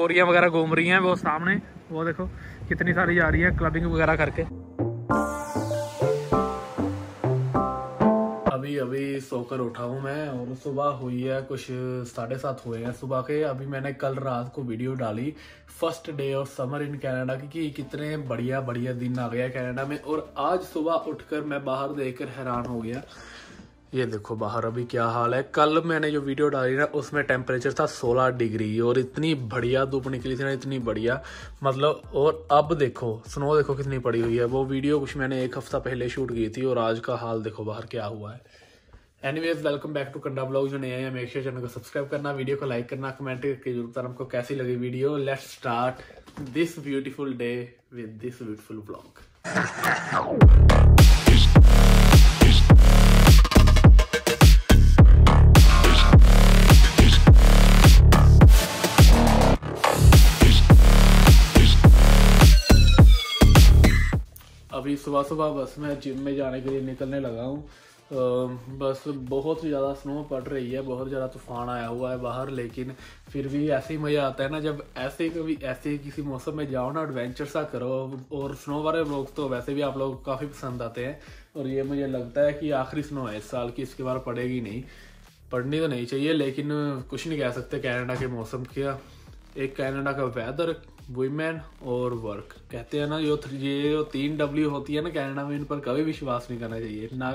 Korea वगैरह घूम रही हैं, वो सामने, वो देखो, कितनी सारी जा रही है क्लबिंग वगैरह करके। अभी अभी सोकर उठा हूँ मैं, और सुबह हुई है, कुछ साढ़े सात हुए हैं सुबह के। अभी मैंने कल रात को वीडियो डाली first day of summer in Canada की कि कितने बढ़िया बढ़िया दिन आ गया कनाडा में। और आज सुबह उठकर मैं बाहर देखकर हैरान हो गया। ये देखो बाहर अभी क्या हाल है। कल मैंने जो वीडियो डाली ना, उसमें टेम्परेचर था 16 डिग्री और इतनी बढ़िया धूप निकली थी ना, इतनी बढ़िया। मतलब और अब देखो स्नो देखो कितनी पड़ी हुई है। वो वीडियो कुछ मैंने एक हफ़्ता पहले शूट की थी और आज का हाल देखो बाहर क्या हुआ है। Anyways welcome back to Canada blog जो नए हैं मेक श्योर चैनल को सब्सक्राइब करना वीडियो को लाइक करना कमेंट करके ज़रूर बताना आपको कैसी लगी video let's start this beautiful day with this beautiful blog अभी सुबह सुबह बस मैं जिम में जाने के लिए निकलने लगा हूँ। बस बहुत ही ज़्यादा स्नो पड़ रही है, बहुत ज़्यादा तूफ़ान आया हुआ है बाहर, लेकिन फिर भी ऐसे ही मज़ा आता है ना, जब ऐसे कभी, ऐसे किसी मौसम में जाओ ना एडवेंचर सा करो, और स्नो वाले लोग तो वैसे भी आप लोग काफ़ी पसंद आते हैं, और ये मुझे लगता है कि आखिरी स्नो है इस साल की, इसके बार पड़ेगी नहीं। पढ़नी तो नहीं चाहिए, लेकिन कुछ नहीं कह सकते कैनेडा के मौसम का एक कैनेडा का वेदर वुमेन और वर्क कहते हैं ना जो ये जो तीन डब्ल्यू होती है ना कैनेडा में, इन पर कभी विश्वास नहीं करना चाहिए। ना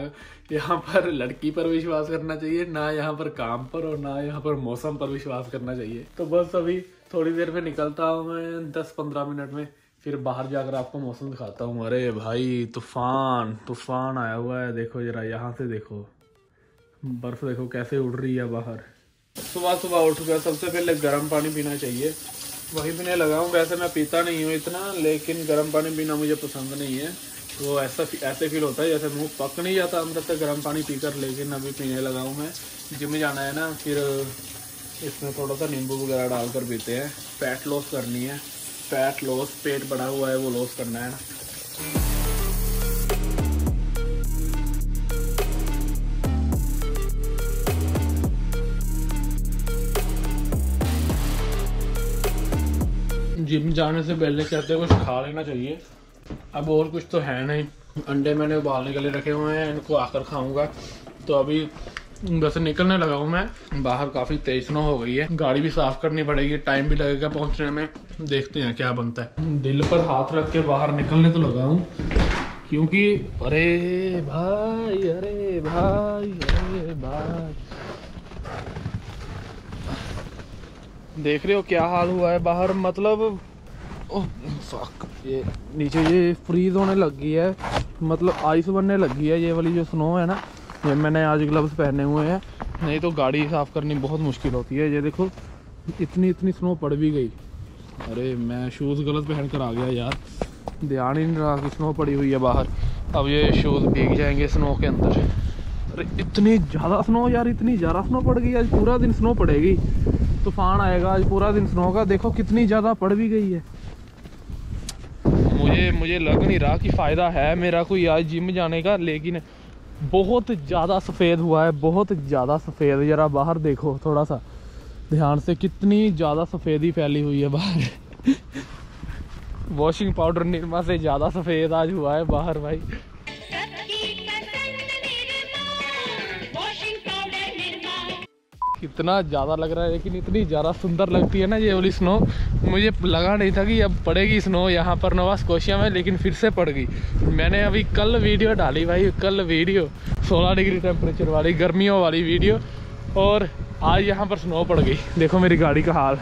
यहाँ पर लड़की पर विश्वास करना चाहिए, ना यहाँ पर काम पर और ना यहाँ पर मौसम पर विश्वास करना चाहिए। तो बस अभी थोड़ी देर में निकलता हूँ मैं दस पंद्रह मिनट में, फिर बाहर जाकर आपको मौसम दिखाता हूँ। अरे भाई, तूफ़ान तूफ़ान आया हुआ है। देखो जरा, यहाँ से देखो। बर्फ़ देखो कैसे उड़ रही है बाहर। सुबह सुबह उठ गया सबसे पहले गर्म पानी पीना चाहिए। वही पीने लगा हूँ वैसे मैं पीता नहीं हूँ इतना, लेकिन गर्म पानी पीना मुझे पसंद नहीं है। तो ऐसा ऐसे फील होता है जैसे मुँह पक नहीं जाता अंदर से गर्म पानी पीकर, लेकिन अभी पीने लगा हूँ मैं। जिम जाना है ना, फिर इसमें थोड़ा सा नींबू वगैरह डालकर पीते हैं। फैट लॉस करनी है। फैट लॉस पेट बढ़ा हुआ है, वो लॉस करना है। जिम जाने से पहले कहते हैं, कुछ खा लेना चाहिए। अब और कुछ तो है नहीं। अंडे मैंने उबालने के लिए रखे हुए हैं, इनको आकर खाऊँगा। तो अभी वैसे निकलने लगा हूँ मैं। बाहर काफ़ी तेज स्नो हो गई है। गाड़ी भी साफ़ करनी पड़ेगी, टाइम भी लगेगा पहुँचने में। देखते हैं क्या बनता है। दिल पर हाथ रख के बाहर निकलने तो लगा हूँ, क्योंकि अरे भाई अरे भाई अरे भाई। देख रहे हो क्या हाल हुआ है बाहर? मतलब फक ये नीचे ये फ्रीज होने लग गई है। मतलब आइस बनने लग है, ये वाली जो स्नो है ना, ये मैंने आज ग्लव्स पहने हुए हैं। नहीं तो गाड़ी साफ़ करनी बहुत मुश्किल होती है। ये देखो, इतनी इतनी स्नो पड़ भी गई। अरे, मैं शूज़ गलत पहन कर आ गया यार। ध्यान ही नहीं रहा कि स्नो पड़ी हुई है बाहर। अब ये शूज़ भीग जाएँगे स्नो के अंदर। अरे, इतनी ज़्यादा स्नो यार, इतनी ज़्यादा स्नो पड़ गई आज पूरा दिन स्नो पड़ेगी। तूफ़ान आएगा, आज पूरा दिन स्नो का देखो कितनी ज़्यादा पड़ भी गई है। मुझे मुझे लग नहीं रहा कि फ़ायदा है मेरा कोई आज जिम जाने का, लेकिन बहुत ज़्यादा सफ़ेद हुआ है, बहुत ज़्यादा सफ़ेद। ज़रा बाहर देखो थोड़ा सा। ध्यान से कितनी ज़्यादा सफ़ेदी फैली हुई है बाहर। वॉशिंग पाउडर निरमा से ज़्यादा सफ़ेद आज हुआ है बाहर, भाई। कितना ज़्यादा लग रहा है, लेकिन इतनी ज़्यादा सुंदर लगती है ना ये वाली स्नो मुझे लगा नहीं था कि अब पड़ेगी स्नो यहाँ पर नोवा स्कोशिया में, लेकिन फिर से पड़ गई। मैंने अभी कल वीडियो डाली भाई, कल वीडियो 16 डिग्री टेम्परेचर वाली, गर्मियों वाली वीडियो और आज यहाँ पर स्नो पड़ गई। देखो मेरी गाड़ी का हाल।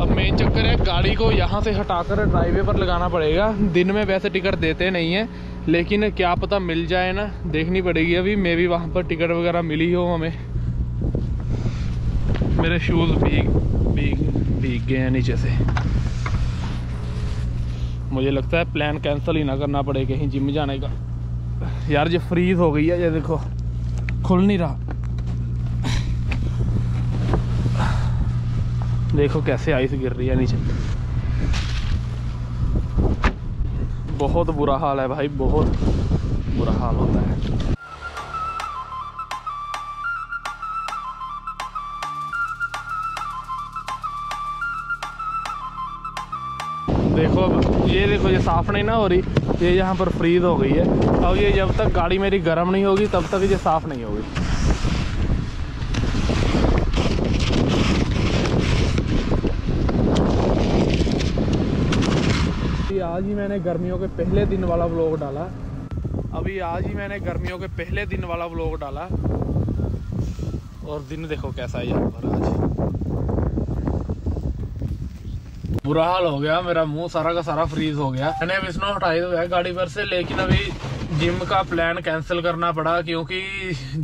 अब मेन चक्कर है, गाड़ी को यहाँ से हटाकर ड्राईवे पर लगाना पड़ेगा। दिन में वैसे टिकट देते नहीं है। लेकिन क्या पता मिल जाए ना, देखनी पड़ेगी अभी। मे भी वहाँ पर टिकट वगैरह मिली हो हमें। मेरे शूज़ भीग भीग भीग गए हैं नीचे से। मुझे लगता है प्लान कैंसिल ही ना करना पड़े कहीं जिम जाने का। यार, ये फ्रीज हो गई है, ये देखो। खुल नहीं रहा। देखो कैसे आइस गिर रही है नीचे। बहुत बुरा हाल है भाई, बहुत बुरा हाल होता है। देखो अब, ये देखो, ये साफ़ नहीं ना हो रही, ये यहाँ पर फ्रीज हो गई है। अब ये जब तक गाड़ी मेरी गर्म नहीं होगी, तब तक ये साफ़ नहीं होगी। आज ही मैंने गर्मियों के पहले दिन वाला व्लॉग डाला। अभी आज ही मैंने गर्मियों के पहले दिन वाला व्लॉग डाला। और दिन देखो कैसा है यहाँ पर आज। बुरा हाल हो गया, मेरा मुँह सारा का सारा फ्रीज हो गया। मैंने अभी स्नो हटाई तो है गाड़ी पर से, लेकिन अभी जिम का प्लान कैंसिल करना पड़ा, क्योंकि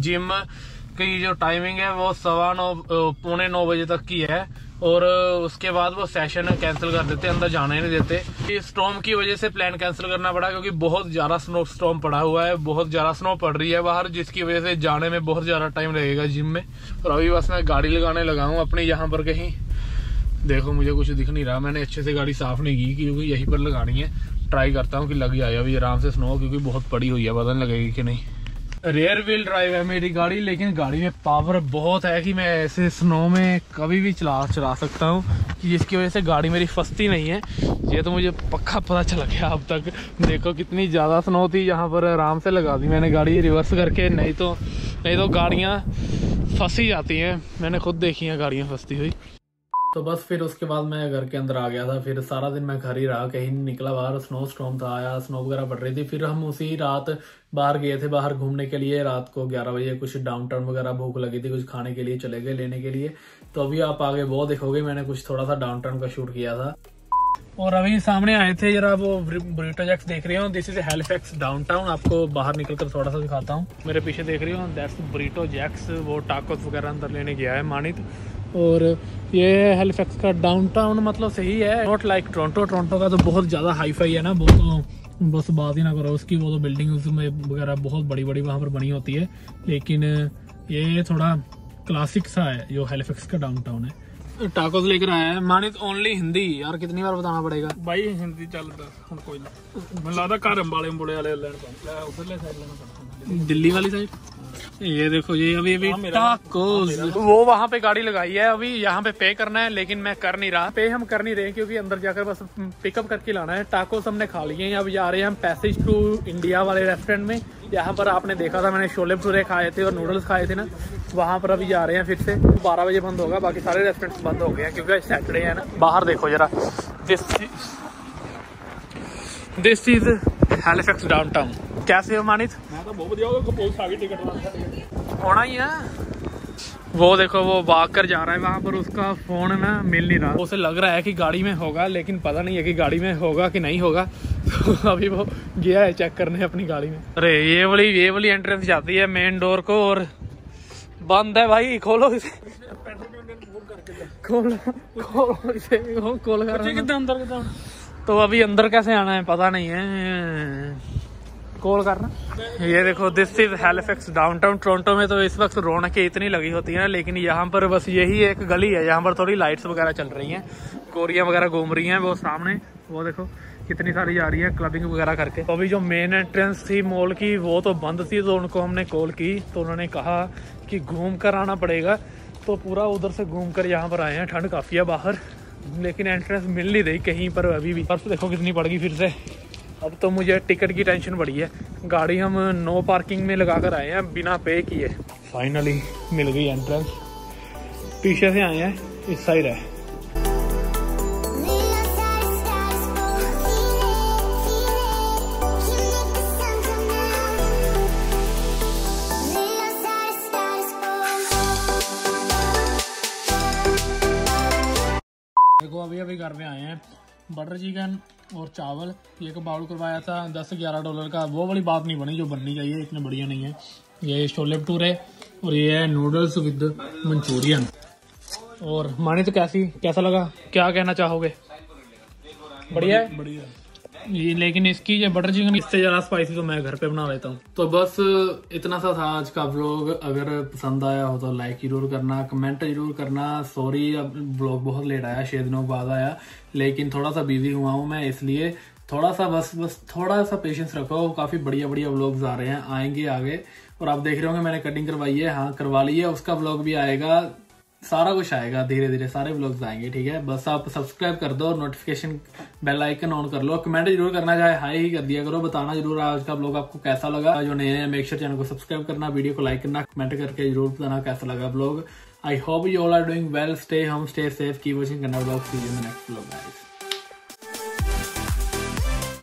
जिम की जो टाइमिंग है वो सवा नौ पौने नौ बजे तक की है। और उसके बाद वो सेशन कैंसिल कर देते, अंदर जाने ही नहीं देते। स्टॉम की वजह से प्लान कैंसिल करना पड़ा, क्योंकि बहुत ज़्यादा स्नो स्टॉम पड़ा हुआ है, बहुत ज़्यादा स्नो पड़ रही है बाहर, जिसकी वजह से जाने में बहुत ज़्यादा टाइम लगेगा जिम में। और अभी बस मैं गाड़ी लगाने लगा हूँ अपने यहाँ पर कहीं। देखो, मुझे कुछ दिख नहीं रहा। मैंने अच्छे से गाड़ी साफ़ नहीं की, क्योंकि यहीं पर लगानी है। ट्राई करता हूँ कि लग जाए अभी आराम से स्नो क्योंकि बहुत पड़ी हुई है, पता नहीं लगेगी कि नहीं। रेयर व्हील ड्राइव है मेरी गाड़ी, लेकिन गाड़ी में पावर बहुत है कि मैं ऐसे स्नो में कभी भी चला चला सकता हूँ कि जिसकी वजह से गाड़ी मेरी फंसती नहीं है। ये तो मुझे पक्का पता चल गया अब तक। देखो कितनी ज़्यादा स्नो थी, यहाँ पर आराम से लगा दी मैंने गाड़ी रिवर्स करके, नहीं तो नहीं तो गाड़ियाँ फंसी जाती हैं। मैंने खुद देखी हैं गाड़ियाँ फंसती हुई। तो बस फिर उसके बाद मैं घर के अंदर आ गया था। फिर सारा दिन मैं घर ही रहा, कहीं नहीं निकला बाहर। स्नो स्टॉम था, आया स्नो वगैरह पड़ रही थी। फिर हम उसी रात बाहर गए थे, बाहर घूमने के लिए। रात को 11 बजे कुछ डाउन टाउन वगैरह भूख लगी थी, कुछ खाने के लिए चले गए, लेने के लिए। तो अभी आप आगे वो देखोगे, मैंने कुछ थोड़ा सा डाउन टाउन का शूट किया था। और अभी सामने आए थे, जरा वो ब्रिटो जैक्स देख रहे हो। दिस इज़ हेलिफैक्स डाउनटाउन आपको बाहर निकलकर थोड़ा सा दिखाता हूँ। मेरे पीछे देख रहे हो। दैट्स ब्रिटो जैक्स वो टाकोस वगैरह अंदर लेने गया है, मानित। और ये है हेलीफैक्स का डाउनटाउन मतलब सही है। नॉट लाइक टोरंटो टोरंटो का तो बहुत ज़्यादा हाईफाई है ना बहुत तो बस बात ही ना करो उसकी वो तो बिल्डिंग उसमें वगैरह बहुत बड़ी बड़ी वहाँ पर बनी होती है। लेकिन ये थोड़ा क्लासिक सा है जो हेलीफेक्स का डाउन है। टाकोस लेकर आया है। मानित ओनली हिंदी यार कितनी बार बताना पड़ेगा? भाई हिंदी चल रहा कोई ना। लगता घर अंबाले अंबोले दिल्ली वाली साइड ये देखो ये अभी अभी टाकोस वो वहाँ पे गाड़ी लगाई है अभी यहाँ पे पे करना है लेकिन मैं कर नहीं रहा। पे हम कर नहीं रहे क्योंकि अंदर जाकर बस पिकअप करके लाना है। टाकोस हमने खा लिए हैं अब जा रहे हैं हम पैसेज टू इंडिया वाले रेस्टोरेंट में। यहाँ पर आपने देखा था मैंने छोले भटूरे खाए थे और नूडल्स खाए थे ना। वहाँ पर अभी जा रहे हैं फिर से। बारह बजे बंद होगा बाकी सारे रेस्टोरेंट बंद हो गए हैं क्योंकि सैटरडे है ना। बाहर देखो जरा। This this is down downtown कैसे हो मानित? तो होगा होना ही है। वो देखो वो भाग कर जा रहा है वहाँ पर उसका फ़ोन ना मिल नहीं रहा। उसे लग रहा है कि गाड़ी में होगा लेकिन पता नहीं है कि गाड़ी में होगा कि नहीं होगा। तो अभी वो गया है चेक करने अपनी गाड़ी में। अरे ये वाली ये वाली एंट्रेंस जाती है मेन डोर को और बंद है भाई खोलो इसे। खोलो खोलो खोल कर तो अभी अंदर कैसे आना है पता नहीं है। कॉल करना। ये देखो this is Halifax downtown Toronto में तो इस वक्त रौनकें इतनी लगी होती हैं, लेकिन यहाँ पर बस यही एक गली है, यहाँ पर थोड़ी लाइट्स वगैरह चल रही हैं, कोरिया वगैरह घूम रही हैं, वो सामने, वो देखो, कितनी सारी जा रही है क्लबिंग वगैरह करके। तो अभी जो मेन एंट्रेंस थी मॉल की, वो तो बंद थी तो उनको हमने कॉल की तो उन्होंने कहा कि घूम कर आना पड़ेगा तो पूरा उधर से घूम कर यहाँ पर आए हैं, ठंड काफ़ी है बाहर, लेकिन एंट्रेंस मिल नहीं रही कहीं पर अभी भी। पर्स देखो कितनी पड़ गई फिर से। अब तो मुझे टिकट की टेंशन बढ़ी है। गाड़ी हम नो पार्किंग में लगा कर आए हैं, बिना पे किए। फाइनली मिल गई एंट्रेंस पीछे से आए हैं, इस साइड है। बटर चिकन और चावल ये बाउल करवाया था। दस ग्यारह डॉलर का। वो वाली बात नहीं बनी जो बननी चाहिए इतने बढ़िया नहीं है। ये छोले भटूरे और ये है नूडल्स विद मंचूरियन। और माने तो कैसी कैसा लगा? क्या कहना चाहोगे? बढ़िया है? बढ़िया ये लेकिन इसकी जो बटर चिकन इससे ज़्यादा स्पाइसी तो मैं घर पे बना लेता हूँ। तो बस इतना सा था आज का ब्लॉग अगर पसंद आया हो तो लाइक ज़रूर करना कमेंट ज़रूर करना। सॉरी अब व्लॉग बहुत लेट आया, छह दिनों के बाद आया। लेकिन थोड़ा सा बिज़ी हुआ हूँ मैं, इसलिए थोड़ा सा बस बस थोड़ा सा पेशेंस रखो। काफ़ी बढ़िया बढ़िया व्लॉग्स आ रहे हैं, आएँगे आगे। और आप देख रहे होंगे मैंने कटिंग करवाई है। हाँ करवा ली है, उसका व्लॉग भी आएगा। सारा कुछ आएगा धीरे धीरे सारे ब्लॉग्स आएँगे, ठीक है? बस आप सब्सक्राइब कर दो और नोटिफिकेशन बेल आइकन ऑन कर लो। कमेंट ज़रूर करना, चाहे हाई ही कर दिया करो, बताना ज़रूर आज का ब्लॉग आपको कैसा लगा। जो नए हैं मेक श्योर चैनल को सब्सक्राइब करना वीडियो को लाइक करना कमेंट करके ज़रूर बताना कैसा लगा blog I hope you all are doing well stay home stay safe keep watching करना ब्लॉग सी नेक्स्ट ब्लॉग